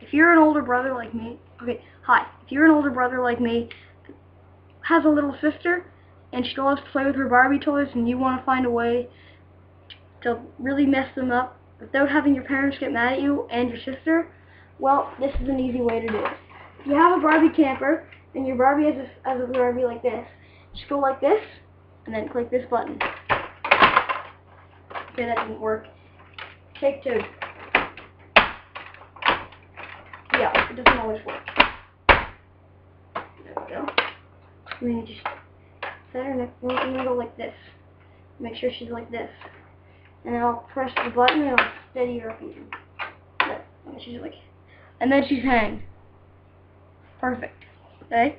if you're an older brother like me, okay, hi, if you're an older brother like me, has a little sister, and she loves to play with her Barbie toys, and you want to find a way to really mess them up without having your parents get mad at you and your sister, well, this is an easy way to do it. If you have a Barbie camper, and your Barbie has a, has a Barbie like this, just go like this, and then click this button. Okay, that didn't work. Take two. It doesn't always work. There we go. And then you just set her next, and then go like this. Make sure she's like this. And then I'll press the button and it'll steady her up. And she's like, and then she's hanged. Perfect. Okay?